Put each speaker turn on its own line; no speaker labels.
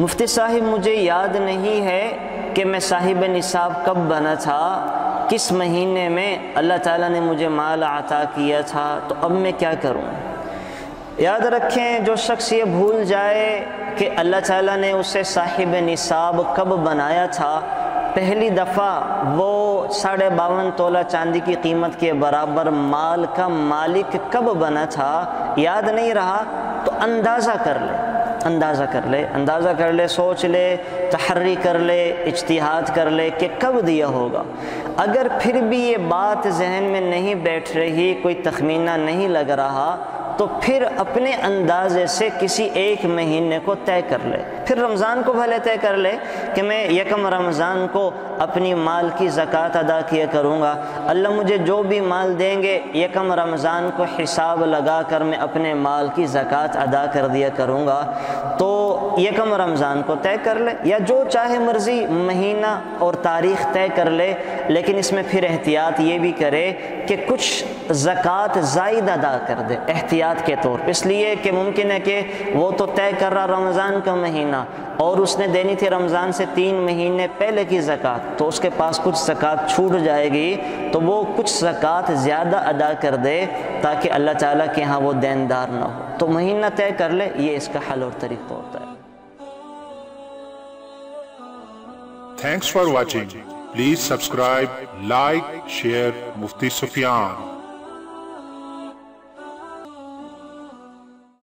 मुफ्ती साहिब, मुझे याद नहीं है कि मैं साहिब निसाब कब बना था, किस महीने में अल्लाह ताला ने मुझे माल अता किया था तो अब मैं क्या करूँ? याद रखें, जो शख्स ये भूल जाए कि अल्लाह ताला ने उसे साहिब निसाब कब बनाया था, पहली दफ़ा वो साढ़े बावन तोला चांदी की कीमत के बराबर माल का मालिक कब बना था, याद नहीं रहा तो अंदाज़ा कर ले। अंदाज़ा कर ले, अंदाज़ा कर ले, सोच ले तहरी कर ले, इजतहाद कर ले कि कब दिया होगा। अगर फिर भी ये बात जहन में नहीं बैठ रही, कोई तखमीना नहीं लग रहा तो फिर अपने अंदाजे से किसी एक महीने को तय कर ले। फिर रमज़ान को भले तय कर ले कि मैं यकम रमज़ान को अपनी माल की ज़क़़त अदा किया करूँगा। अल्लाह मुझे जो भी माल देंगे, यकम रमज़ान को हिसाब लगा कर मैं अपने माल की ज़क़़त अदा कर दिया करूँगा। तो यकम रमज़ान को तय कर ले, या जो चाहे मर्ज़ी महीना और तारीख़ तय कर ले, लेकिन इसमें फिर एहतियात ये भी करे कि कुछ ज़क़़त ज़ायद अदा कर दे एहतियात के तौर पर इसलिए कि मुमकिन है कि वो तो तय कर रहा रमज़ान का महीना, और उसने देनी थी रमज़ान से तीन महीने पहले की ज़क़़त तो उसके पास कुछ ज़क़़त छूट जाएगी तो वो कुछ ज़क़़त ज़्यादा अदा कर दे ताकि अल्लाह ताला के यहाँ वो देनदार ना हो। तो महीना तय कर ले, ये इसका हल और तरीक़ा होता है।
Thanks for watching. Please subscribe, like, share Mufti Sufyan.